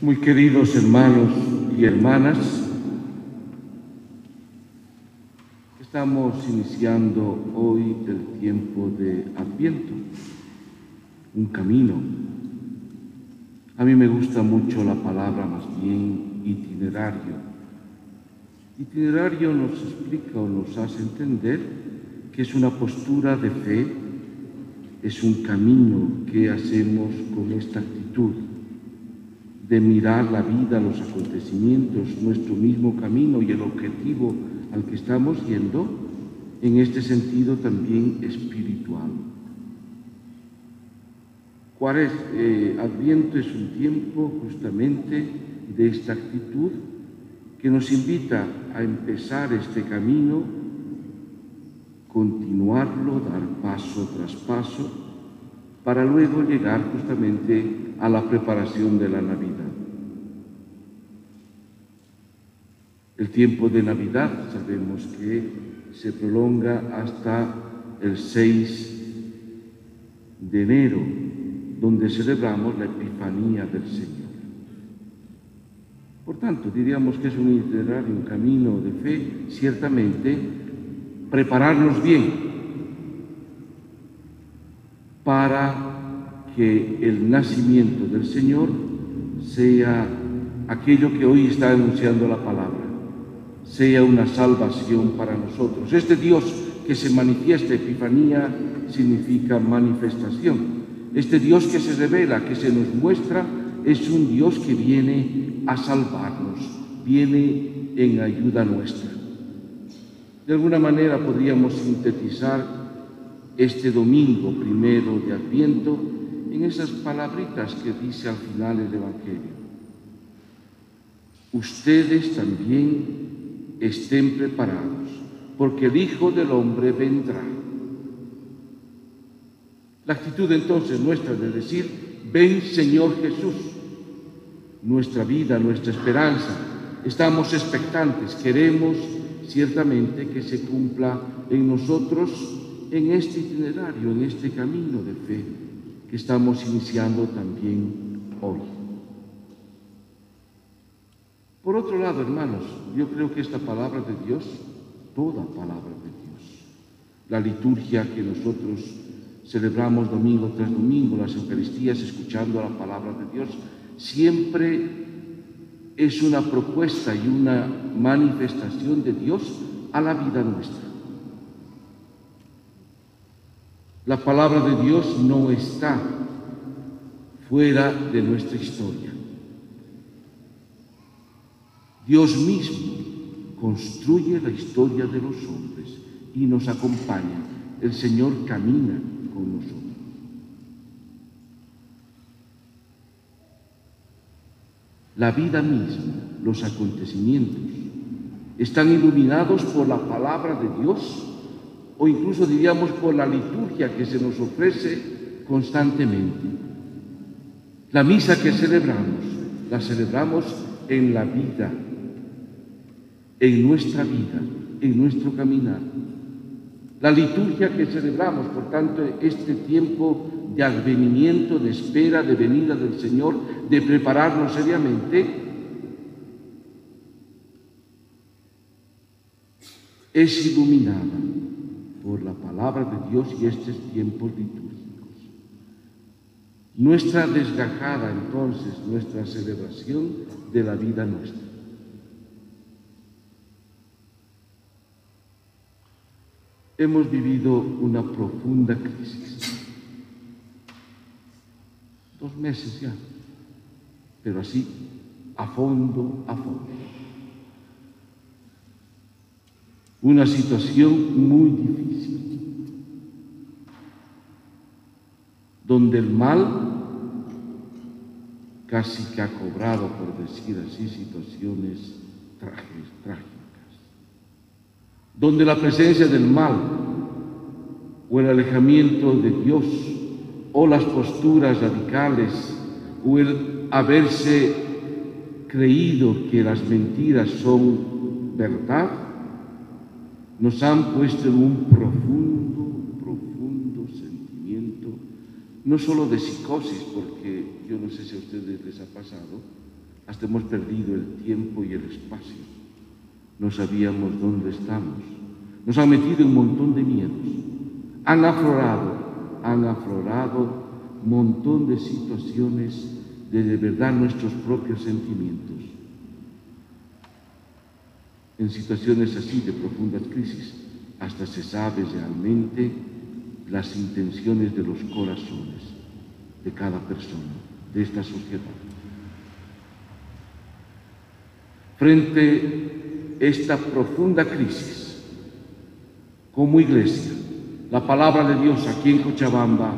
Muy queridos hermanos y hermanas, estamos iniciando hoy el tiempo de Adviento, un camino. A mí me gusta mucho la palabra más bien itinerario. Itinerario nos explica o nos hace entender que es una postura de fe, es un camino que hacemos con esta actitud de mirar la vida, los acontecimientos, nuestro mismo camino y el objetivo al que estamos yendo, en este sentido también espiritual. ¿Cuál es? Eh, Adviento es un tiempo justamente de esta actitud que nos invita a empezar este camino, continuarlo, dar paso tras paso, para luego llegar justamente a la preparación de la Navidad. El tiempo de Navidad sabemos que se prolonga hasta el 6 de enero, donde celebramos la Epifanía del Señor. Por tanto, diríamos que es un itinerario, un camino de fe, ciertamente prepararnos bien para que el nacimiento del Señor sea aquello que hoy está anunciando la palabra, sea una salvación para nosotros. Este Dios que se manifiesta, Epifanía, significa manifestación. Este Dios que se revela, que se nos muestra, es un Dios que viene a salvarnos, viene en ayuda nuestra. De alguna manera podríamos sintetizar este domingo primero de Adviento en esas palabritas que dice al final el Evangelio. Ustedes también estén preparados, porque el Hijo del Hombre vendrá. La actitud entonces nuestra de decir, ven Señor Jesús, nuestra vida, nuestra esperanza, estamos expectantes, queremos ciertamente que se cumpla en nosotros en este itinerario, en este camino de fe que estamos iniciando también hoy. Por otro lado, hermanos, yo creo que esta palabra de Dios, toda palabra de Dios, la liturgia que nosotros celebramos domingo tras domingo, las Eucaristías, escuchando la palabra de Dios, siempre es una propuesta y una manifestación de Dios a la vida nuestra. La palabra de Dios no está fuera de nuestra historia. Dios mismo construye la historia de los hombres y nos acompaña. El Señor camina con nosotros. La vida misma, los acontecimientos, están iluminados por la palabra de Dios o incluso diríamos por la liturgia que se nos ofrece constantemente. La misa que celebramos, la celebramos en la vida, en nuestra vida, en nuestro caminar. La liturgia que celebramos, por tanto, este tiempo de advenimiento, de espera, de venida del Señor, de prepararnos seriamente, es iluminada por la palabra de Dios y estos tiempos litúrgicos. Nuestra desgajada entonces, nuestra celebración de la vida nuestra. Hemos vivido una profunda crisis. Dos meses ya, pero así, a fondo, a fondo. Una situación muy difícil, donde el mal casi que ha cobrado, por decir así, situaciones trágicas, donde la presencia del mal o el alejamiento de Dios o las posturas radicales o el haberse creído que las mentiras son verdad, nos han puesto un profundo, profundo sentimiento, no solo de psicosis, porque yo no sé si a ustedes les ha pasado, hasta hemos perdido el tiempo y el espacio. No sabíamos dónde estamos. Nos han metido un montón de miedos. Han aflorado, han aflorado un montón de situaciones de de verdad nuestros propios sentimientos. En situaciones así de profundas crisis, hasta se sabe realmente las intenciones de los corazones de cada persona, de esta sociedad. Frente a esta profunda crisis, como iglesia, la palabra de Dios aquí en Cochabamba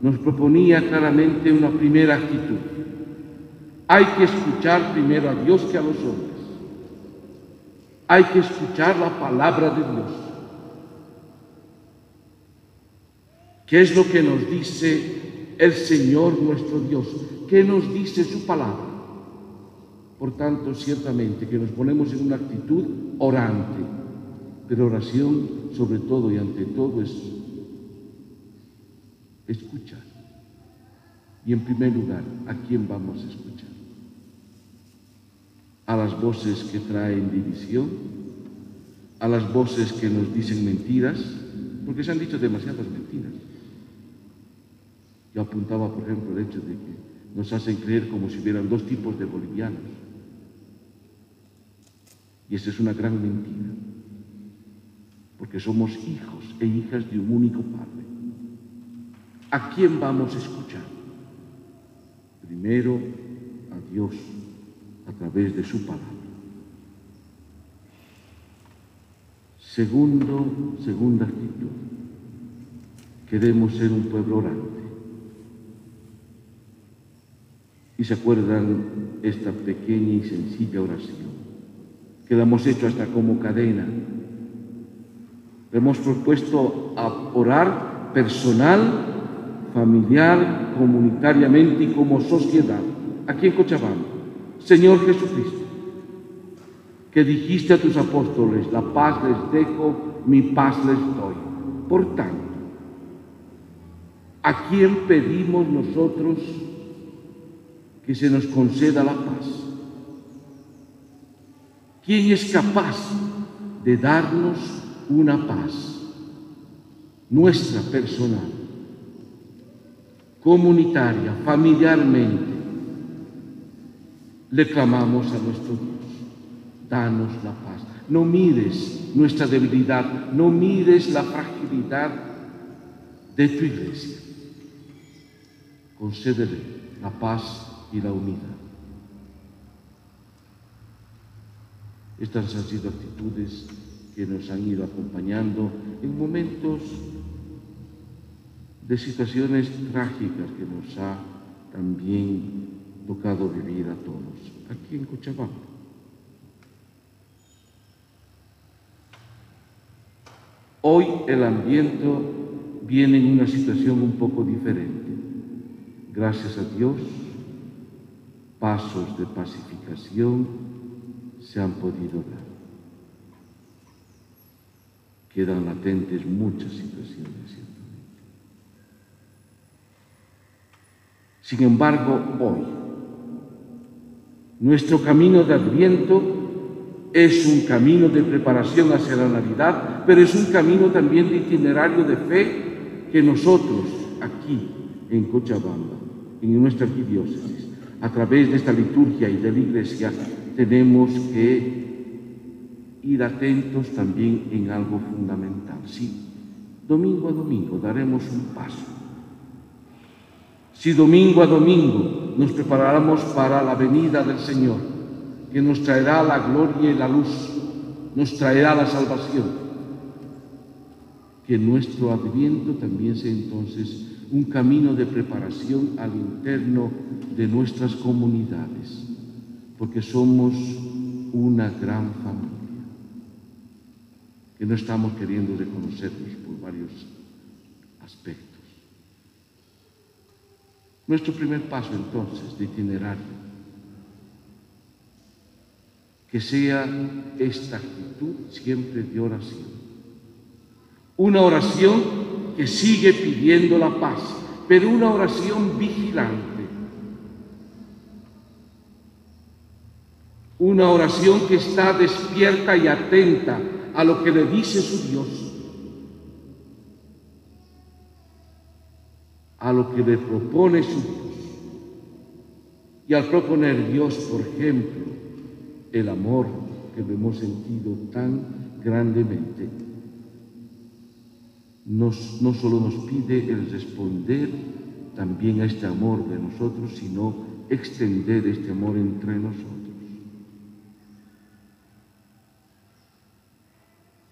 nos proponía claramente una primera actitud. Hay que escuchar primero a Dios que a los hombres. Hay que escuchar la palabra de Dios. ¿Qué es lo que nos dice el Señor nuestro Dios? ¿Qué nos dice su palabra? Por tanto, ciertamente que nos ponemos en una actitud orante, pero oración sobre todo y ante todo es escuchar. Y en primer lugar, ¿a quién vamos a escuchar? ¿A las voces que traen división? ¿A las voces que nos dicen mentiras? Porque se han dicho demasiadas mentiras. Yo apuntaba, por ejemplo, el hecho de que nos hacen creer como si hubieran dos tipos de bolivianos. Y esa es una gran mentira, porque somos hijos e hijas de un único Padre. ¿A quién vamos a escuchar? Primero a Dios a través de su palabra. Segundo, segunda actitud. Queremos ser un pueblo orante. Y se acuerdan esta pequeña y sencilla oración que la hemos hecho hasta como cadena. hemos propuesto a orar personal, familiar, comunitariamente y como sociedad, aquí en Cochabamba. Señor Jesucristo, que dijiste a tus apóstoles, la paz les dejo, mi paz les doy. Por tanto, ¿a quién pedimos nosotros que se nos conceda la paz? ¿Quién es capaz de darnos una paz? Nuestra personal, comunitaria, familiarmente. Le clamamos a nuestro Dios, danos la paz. No mires nuestra debilidad, no mires la fragilidad de tu iglesia. Concédele la paz y la unidad. Estas han sido actitudes que nos han ido acompañando en momentos de situaciones trágicas que nos ha también tocado vivir a todos aquí en Cochabamba. Hoy el ambiente viene en una situación un poco diferente. Gracias a Dios, pasos de pacificación se han podido dar. Quedan latentes muchas situaciones, ciertamente. Sin embargo, hoy, nuestro camino de Adviento es un camino de preparación hacia la Navidad, pero es un camino también de itinerario de fe que nosotros aquí en Cochabamba, en nuestra arquidiócesis, a través de esta liturgia y de la iglesia, tenemos que ir atentos también en algo fundamental. Sí, domingo a domingo daremos un paso. Si domingo a domingo nos preparáramos para la venida del Señor, que nos traerá la gloria y la luz, nos traerá la salvación, que nuestro adviento también sea entonces un camino de preparación al interno de nuestras comunidades porque somos una gran familia, que no estamos queriendo reconocernos por varios aspectos. Nuestro primer paso entonces de itinerario, que sea esta actitud siempre de oración. Una oración que sigue pidiendo la paz, pero una oración vigilante una oración que está despierta y atenta a lo que le dice su Dios, a lo que le propone su Dios. Y al proponer Dios, por ejemplo, el amor que hemos sentido tan grandemente, nos, no solo nos pide el responder también a este amor de nosotros, sino extender este amor entre nosotros.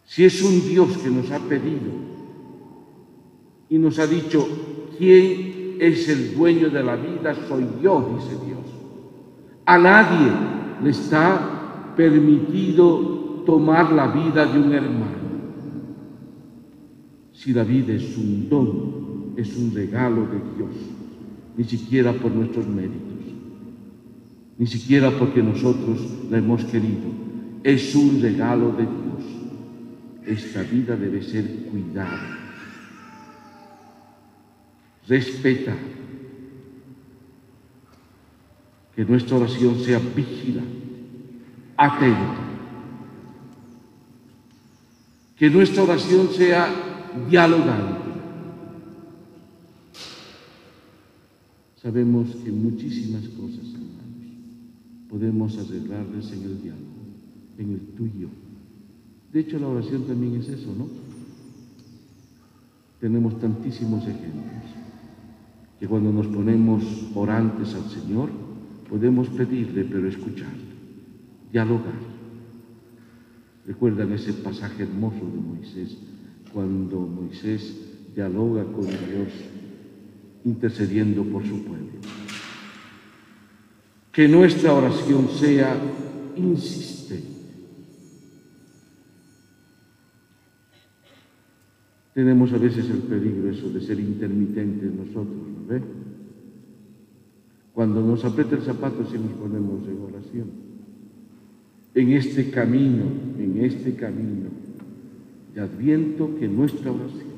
Si es un Dios que nos ha pedido y nos ha dicho, ¿quién es el dueño de la vida? Soy yo, dice Dios. A nadie le está permitido tomar la vida de un hermano. Si la vida es un don, es un regalo de Dios, ni siquiera por nuestros méritos, ni siquiera porque nosotros la hemos querido, es un regalo de Dios esta vida debe ser cuidada, respetada, que nuestra oración sea vigilante, atenta, que nuestra oración sea dialogante. Sabemos que muchísimas cosas, hermanos, podemos arreglarles en el diálogo, en el tuyo de hecho, la oración también es eso, ¿no? Tenemos tantísimos ejemplos que cuando nos ponemos orantes al Señor, podemos pedirle, pero escucharle, dialogar. ¿Recuerdan ese pasaje hermoso de Moisés, cuando Moisés dialoga con Dios, intercediendo por su pueblo? Que nuestra oración sea insistente Tenemos a veces el peligro eso de ser intermitentes nosotros, ¿no Cuando nos aprieta el zapato si nos ponemos en oración. En este camino, en este camino de adviento que nuestra oración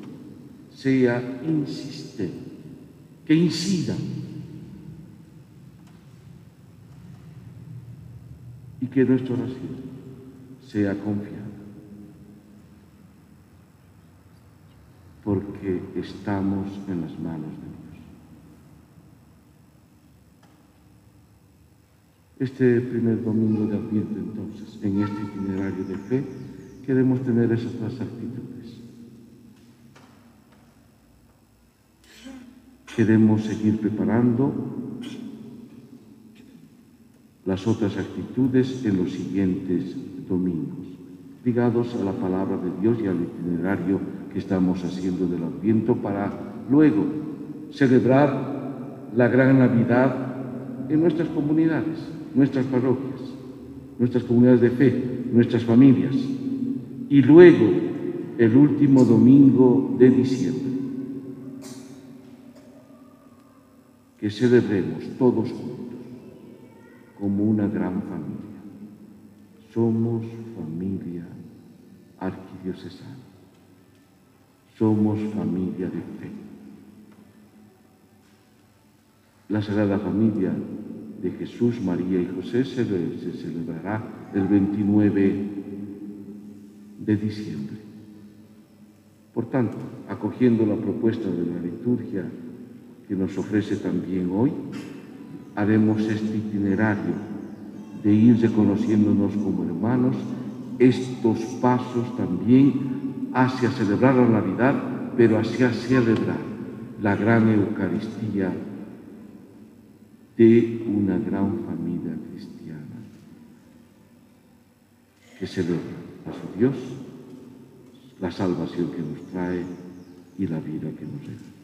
sea insistente, que incida y que nuestra oración sea confiada. porque estamos en las manos de Dios. Este primer domingo de Adviento, entonces, en este itinerario de fe, queremos tener esas dos actitudes. Queremos seguir preparando las otras actitudes en los siguientes domingos, ligados a la palabra de Dios y al itinerario que estamos haciendo del Adviento para luego celebrar la gran Navidad en nuestras comunidades, nuestras parroquias, nuestras comunidades de fe, nuestras familias. Y luego el último domingo de diciembre, que celebremos todos juntos como una gran familia. Somos familia arquidiocesana somos familia de fe. La Sagrada Familia de Jesús, María y José se, celebrará el 29 de diciembre. Por tanto, acogiendo la propuesta de la liturgia que nos ofrece también hoy, haremos este itinerario de ir reconociéndonos como hermanos, estos pasos también hacia celebrar la Navidad, pero hacia celebrar la gran Eucaristía de una gran familia cristiana que celebra a su Dios, la salvación que nos trae y la vida que nos da.